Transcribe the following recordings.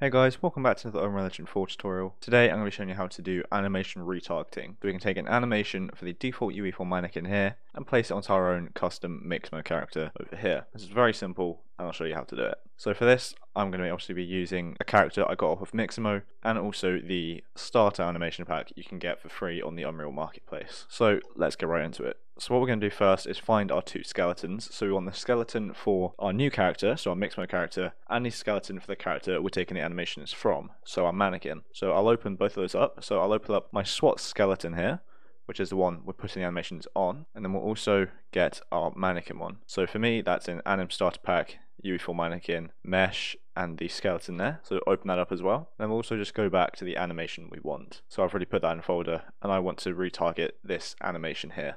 Hey guys, welcome back to the Unreal Engine 4 tutorial. Today I'm going to be showing you how to do animation retargeting. So we can take an animation for the default UE4 mannequin here and place it onto our own custom Mixamo character over here. This is very simple and I'll show you how to do it. So for this I'm going to obviously be using a character I got off of Mixamo and also the starter animation pack you can get for free on the Unreal Marketplace. So let's get right into it. So what we're going to do first is find our two skeletons. So we want the skeleton for our new character, so our Mixamo character, and the skeleton for the character we're taking the animations from, so our mannequin. So I'll open both of those up. So I'll open up my SWAT skeleton here, which is the one we're putting the animations on, and then we'll also get our mannequin one. So for me, that's an Anim Starter Pack, UE4 Mannequin, Mesh, and the skeleton there. So open that up as well. Then we'll also just go back to the animation we want. So I've already put that in a folder, and I want to retarget this animation here.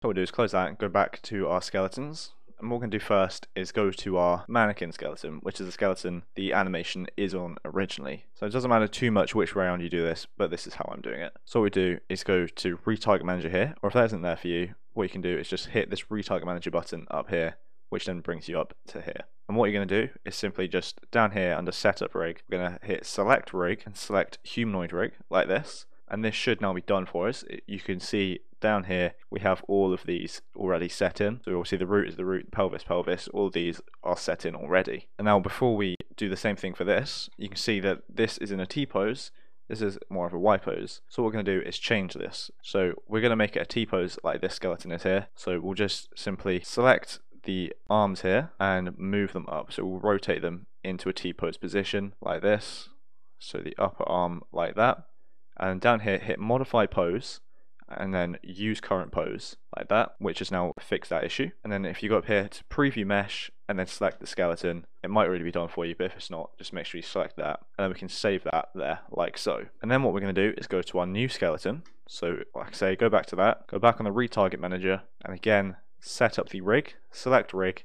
So what we'll do is close that and go back to our skeletons. And what we're going to do first is go to our mannequin skeleton, which is the skeleton the animation is on originally. So it doesn't matter too much which way around you do this, but this is how I'm doing it. So what we do is go to retarget manager here, or if that isn't there for you, what you can do is just hit this retarget manager button up here, which then brings you up to here. And what you're going to do is simply just down here under setup rig, we're going to hit select rig and select humanoid rig like this and this should now be done for us. You can see down here we have all of these already set in. So obviously the root is the root, pelvis, pelvis, all these are set in already. And now before we do the same thing for this, you can see that this is in a T pose, this is more of a Y pose. So what we're going to do is change this. So we're going to make it a T pose like this skeleton is here. So we'll just simply select the arms here and move them up. So we'll rotate them into a T pose position like this. So the upper arm like that and down here hit modify pose and then use current pose like that which has now fixed that issue. And then if you go up here to preview mesh and then select the skeleton it might already be done for you but if it's not just make sure you select that and then we can save that there like so. And then what we're going to do is go to our new skeleton. So like I say go back to that go back on the retarget manager and again set up the rig select rig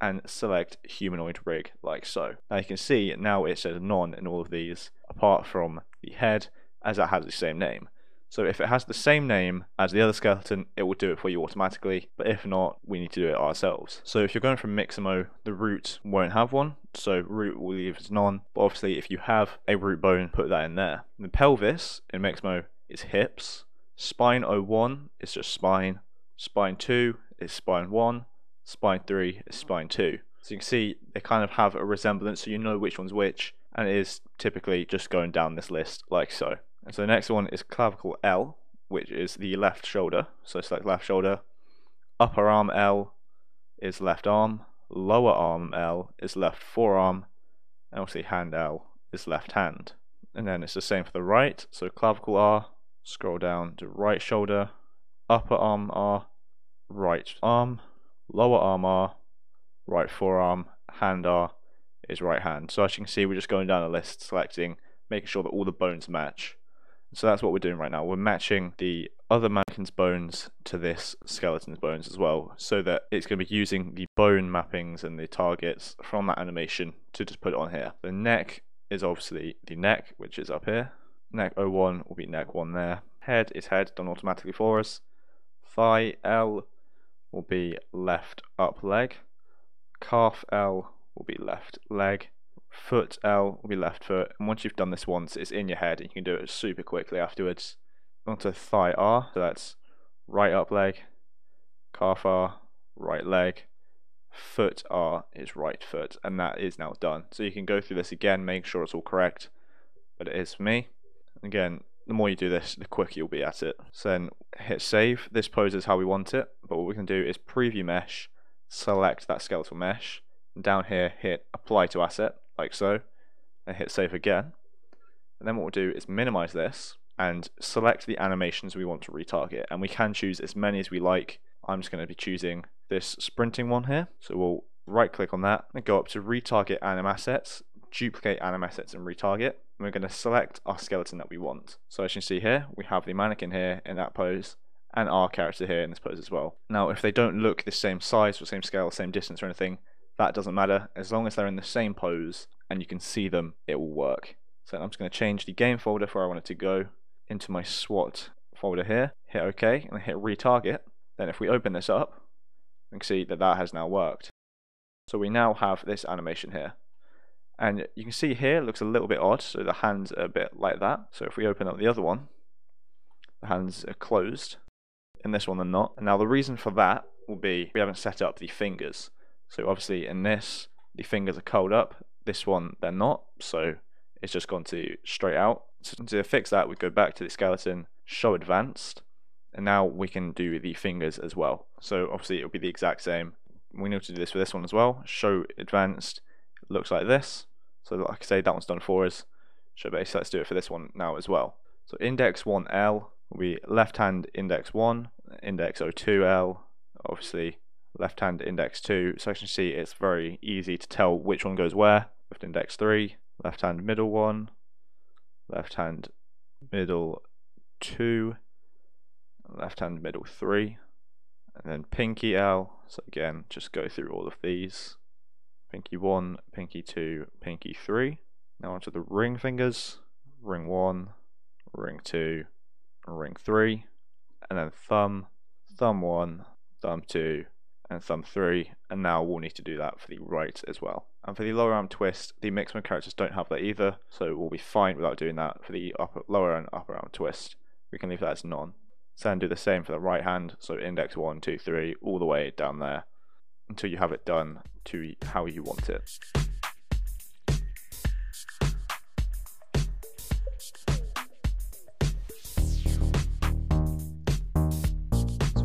and select humanoid rig like so. Now you can see now it says none in all of these apart from the head as that has the same name. So if it has the same name as the other skeleton, it will do it for you automatically, but if not, we need to do it ourselves. So if you're going from Mixamo, the root won't have one, so root will leave as none, but obviously if you have a root bone, put that in there. The pelvis in Mixamo is hips, spine 01 is just spine, spine 2 is spine 1, spine 3 is spine 2. So you can see they kind of have a resemblance, so you know which one's which, and it is typically just going down this list like so. And so the next one is clavicle L, which is the left shoulder. So select left shoulder. Upper arm L is left arm. Lower arm L is left forearm. And obviously hand L is left hand. And then it's the same for the right. So clavicle R, scroll down to right shoulder. Upper arm R, right arm. Lower arm R, right forearm. Hand R is right hand. So as you can see, we're just going down the list, selecting, making sure that all the bones match. So that's what we're doing right now. We're matching the other mannequin's bones to this skeleton's bones as well, so that it's going to be using the bone mappings and the targets from that animation to just put it on here. The neck is obviously the neck, which is up here. Neck 01 will be neck 1 there. Head is head, done automatically for us. Thigh L will be left up leg. Calf L will be left leg foot L will be left foot. And once you've done this once, it's in your head and you can do it super quickly afterwards. Onto thigh R, so that's right up leg, calf R, right leg, foot R is right foot, and that is now done. So you can go through this again, make sure it's all correct, but it is for me. Again, the more you do this, the quicker you'll be at it. So then hit save. This pose is how we want it, but what we can do is preview mesh, select that skeletal mesh, and down here hit apply to asset, like so, and hit save again. And then what we'll do is minimize this and select the animations we want to retarget. And we can choose as many as we like. I'm just going to be choosing this sprinting one here. So we'll right click on that and go up to retarget anim assets, duplicate anim assets and retarget. And we're going to select our skeleton that we want. So as you can see here, we have the mannequin here in that pose and our character here in this pose as well. Now if they don't look the same size or same scale, same distance or anything, that doesn't matter. As long as they're in the same pose and you can see them, it will work. So I'm just going to change the game folder for where I want it to go into my SWAT folder here, hit OK, and hit retarget. Then if we open this up, we can see that that has now worked. So we now have this animation here. And you can see here it looks a little bit odd, so the hands are a bit like that. So if we open up the other one, the hands are closed. In this one they're not. And now the reason for that will be we haven't set up the fingers. So obviously in this, the fingers are curled up. This one they're not, so it's just gone to straight out. So to fix that, we go back to the skeleton, show advanced, and now we can do the fingers as well. So obviously it'll be the exact same. We need to do this for this one as well. Show advanced looks like this. So like I say, that one's done for us. So basically let's do it for this one now as well. So index 1L will be left hand index 1, index 02L, obviously left hand index 2. So you can see it's very easy to tell which one goes where. Left index 3, left hand middle 1, left hand middle 2, left hand middle 3, and then pinky L. So again, just go through all of these. Pinky 1, pinky 2, pinky 3. Now onto the ring fingers. Ring 1, ring 2, ring 3, and then thumb, thumb 1, thumb 2, and thumb 3. And now we'll need to do that for the right as well. And for the lower arm twist, the mode characters don't have that either, so we'll be fine without doing that for the upper, lower and upper arm twist. We can leave that as none. So then do the same for the right hand, so index one two three all the way down there until you have it done to how you want it.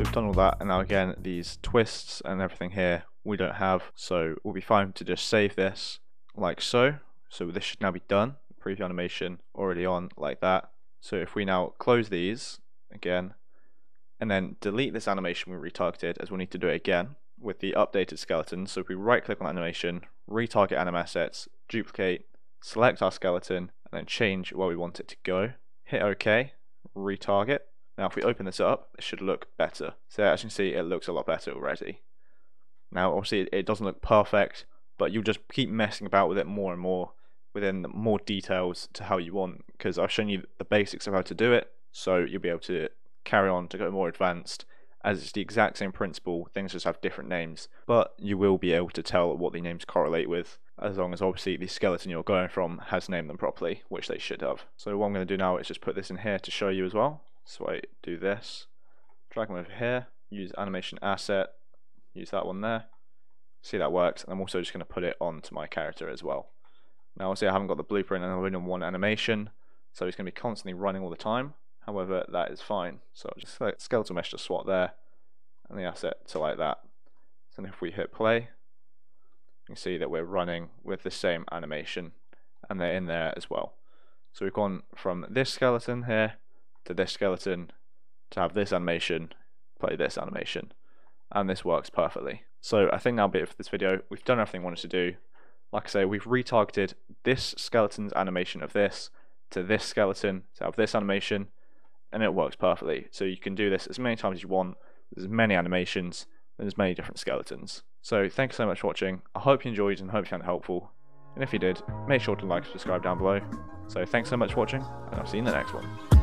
We've done all that and now again these twists and everything here we don't have so we'll be fine to just save this like so. So this should now be done. Preview animation already on like that. So if we now close these again and then delete this animation we retargeted as we'll need to do it again with the updated skeleton. So if we right click on animation, retarget anim assets, duplicate, select our skeleton, and then change where we want it to go. Hit OK, retarget. Now if we open this up, it should look better. So as you can see, it looks a lot better already. Now obviously it doesn't look perfect, but you'll just keep messing about with it more and more within more details to how you want because I've shown you the basics of how to do it so you'll be able to carry on to go more advanced as it's the exact same principle, things just have different names, but you will be able to tell what the names correlate with, as long as obviously the skeleton you're going from has named them properly, which they should have. So what I'm going to do now is just put this in here to show you as well. So I do this, drag them over here, use animation asset, use that one there, see that works, and I'm also just going to put it onto my character as well. Now obviously I haven't got the blueprint and only on one animation, so it's going to be constantly running all the time, However, that is fine. So I'll just select skeletal mesh to swap there and the asset to like that. So if we hit play, you can see that we're running with the same animation and they're in there as well. So we've gone from this skeleton here to this skeleton to have this animation, play this animation, and this works perfectly. So I think that'll be it for this video. We've done everything we wanted to do. Like I say, we've retargeted this skeleton's animation of this to this skeleton to have this animation, and it works perfectly. So you can do this as many times as you want. There's many animations and there's many different skeletons. So thanks so much for watching. I hope you enjoyed and hope you found it helpful. And if you did, make sure to like and subscribe down below. So thanks so much for watching, and I'll see you in the next one.